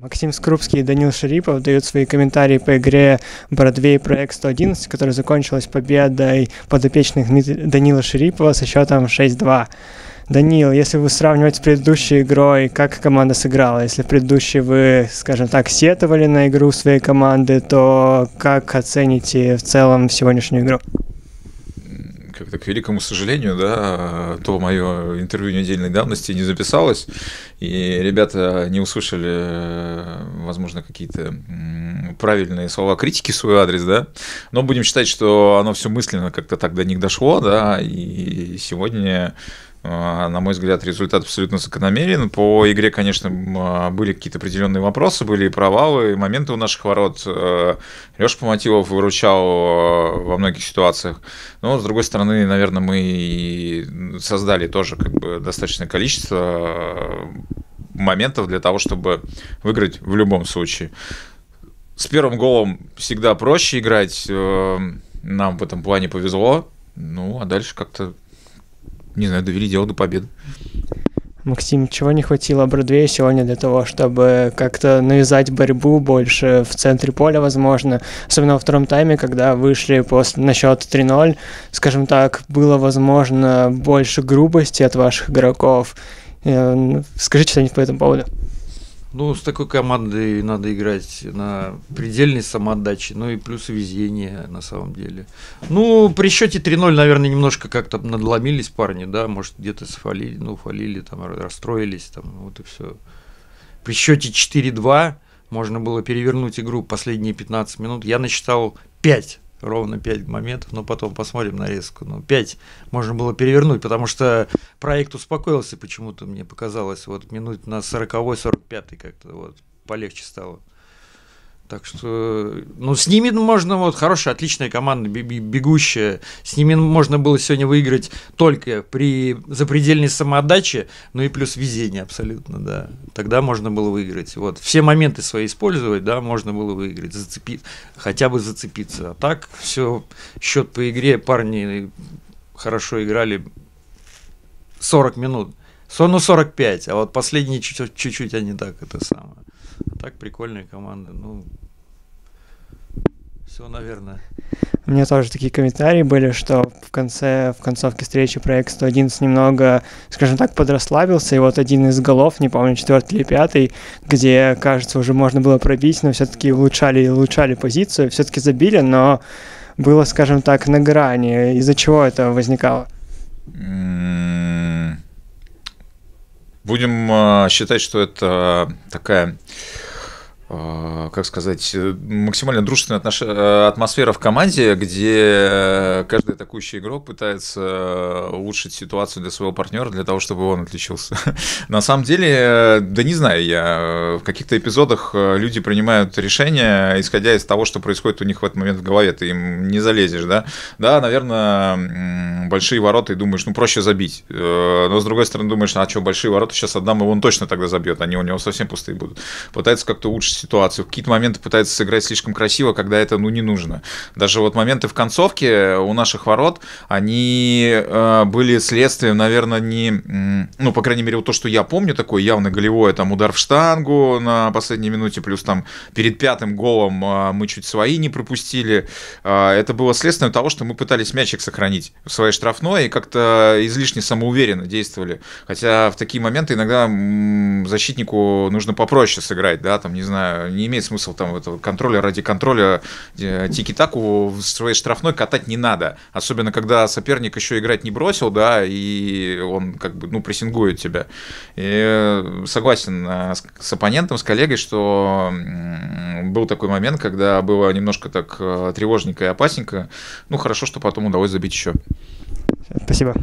Максим Скрупский и Данил Шарипов дают свои комментарии по игре Бродвей Проект 111, которая закончилась победой подопечных Данила Шарипова со счетом 6-2. Данил, если вы сравнивать с предыдущей игрой, как команда сыграла? Если в предыдущей вы, скажем так, сетовали на игру своей команды, то как оцените в целом сегодняшнюю игру? Как-то к великому сожалению, да, то мое интервью недельной давности не записалось, и ребята не услышали, возможно, какие-то правильные слова критики в свой адрес, да, но будем считать, что оно все мысленно как-то так до них дошло, да, и сегодня на мой взгляд, результат абсолютно закономерен. По игре, конечно, а, были какие-то определенные вопросы, были и провалы, и моменты у наших ворот. Э, Леша Поматилов выручал э, во многих ситуациях. Но, с другой стороны, наверное, мы создали тоже как бы достаточное количество э, моментов для того, чтобы выиграть в любом случае. С первым голом всегда проще играть. Нам в этом плане повезло. Ну, а дальше как-то не знаю, довели дело до победы. Максим, чего не хватило Бродвею сегодня для того, чтобы как-то навязать борьбу больше в центре поля, возможно, особенно во втором тайме, когда вышли после, на счет 3-0, скажем так, было, возможно, больше грубости от ваших игроков. Э, скажите что-нибудь по этому поводу. Ну, с такой командой надо играть на предельной самоотдаче, ну и плюс везение на самом деле. Ну, при счете 3-0, наверное, немножко как-то надломились парни, да, может, где-то сфалили, ну, фалили, там, расстроились, там, вот и все. При счете 4-2 можно было перевернуть игру последние 15 минут. Я насчитал 5 ровно 5 моментов, но потом посмотрим нарезку. Ну, 5 можно было перевернуть, потому что проект успокоился почему-то, мне показалось, вот минут на 40-45 как-то вот полегче стало. Так что, ну, с ними можно, вот, хорошая, отличная команда, бегущая, с ними можно было сегодня выиграть только при запредельной самоотдаче, ну и плюс везение абсолютно, да. Тогда можно было выиграть. Вот, все моменты свои использовать, да, можно было выиграть, зацепить, хотя бы зацепиться. А так, все, счет по игре, парни хорошо играли 40 минут. Ну, 45, а вот последние чуть-чуть они так, это самое. Так, прикольная команда. Ну, все, наверное. У меня тоже такие комментарии были, что в конце, в концовке встречи проект 111 немного, скажем так, подрасслабился, и вот один из голов, не помню, четвертый или пятый, где, кажется, уже можно было пробить, но все-таки улучшали улучшали позицию, все-таки забили, но было, скажем так, на грани. Из-за чего это возникало? Будем а, считать, что это такая как сказать, э, максимально дружественная отнош... Э, атмосфера в команде, где каждый атакующий игрок пытается э, улучшить ситуацию для своего партнера, для того, чтобы он отличился. На самом деле, да не знаю я, в каких-то эпизодах люди принимают решения, исходя из того, что происходит у них в этот момент в голове, ты им не залезешь, да? Да, наверное, большие ворота, и думаешь, ну, проще забить. Но, с другой стороны, думаешь, а что, большие ворота, сейчас отдам, и он точно тогда забьет, они у него совсем пустые будут. Пытается как-то улучшить ситуацию. В какие-то моменты пытается сыграть слишком красиво, когда это ну не нужно. Даже вот моменты в концовке у наших ворот, они э, были следствием, наверное, не, ну, по крайней мере, вот то, что я помню, такое явно голевое, там, удар в штангу на последней минуте, плюс там перед пятым голом э, мы чуть свои не пропустили. Э, это было следствием того, что мы пытались мячик сохранить в своей штрафной и как-то излишне самоуверенно действовали. Хотя в такие моменты иногда защитнику нужно попроще сыграть, да, там, не знаю, не имеет смысла там этого контроля ради контроля э, тики-таку в своей штрафной катать не надо. Особенно, когда соперник еще играть не бросил, да, и он как бы, ну, прессингует тебя. И э, согласен э, с оппонентом, с коллегой, что был такой момент, когда было немножко так тревожненько и опасненько. Ну, хорошо, что потом удалось забить еще. Спасибо.